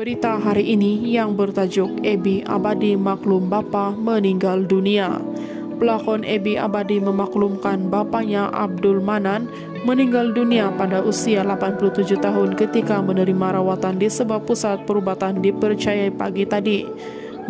Berita hari ini yang bertajuk Ebi Abadi maklum bapa meninggal dunia. Pelakon Ebi Abadi memaklumkan bapaknya Abdul Manan meninggal dunia pada usia 87 tahun ketika menerima rawatan di sebuah pusat perubatan dipercayai pagi tadi.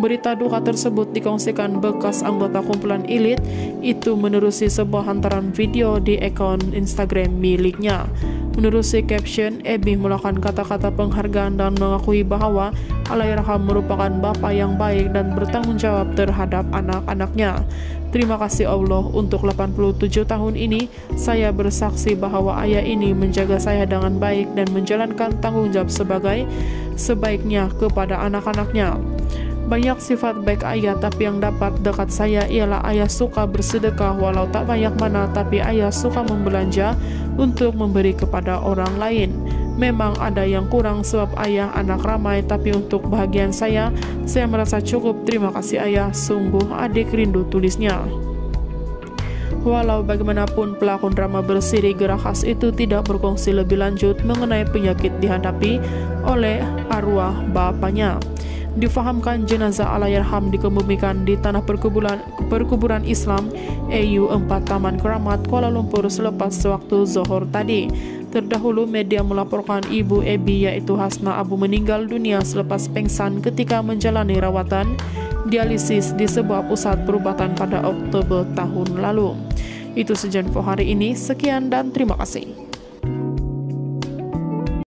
Berita duka tersebut dikongsikan bekas anggota kumpulan elit itu menerusi sebuah hantaran video di akun Instagram miliknya. Menurut si caption, Ebi melakukan kata-kata penghargaan dan mengakui bahwa Allahyarham merupakan bapak yang baik dan bertanggung jawab terhadap anak-anaknya. Terima kasih Allah untuk 87 tahun ini, saya bersaksi bahwa ayah ini menjaga saya dengan baik dan menjalankan tanggung jawab sebagai sebaiknya kepada anak-anaknya. Banyak sifat baik ayah, tapi yang dapat dekat saya ialah ayah suka bersedekah walau tak banyak mana, tapi ayah suka membelanja untuk memberi kepada orang lain. Memang ada yang kurang sebab ayah anak ramai, tapi untuk bahagian saya, saya merasa cukup. Terima kasih ayah, sungguh adik rindu tulisnya. Walau bagaimanapun pelakon drama bersiri gerak khas itu tidak berkongsi lebih lanjut mengenai penyakit dihadapi oleh arwah bapaknya difahamkan jenazah Allahyarham dikebumikan di tanah perkuburan, perkuburan Islam EU 4 Taman Keramat Kuala Lumpur selepas sewaktu zohor tadi. Terdahulu media melaporkan ibu Ebi yaitu Hasna Abu meninggal dunia selepas pengsan ketika menjalani rawatan dialisis di sebuah pusat perubatan pada Oktober tahun lalu. Itu saja info hari ini. Sekian dan terima kasih.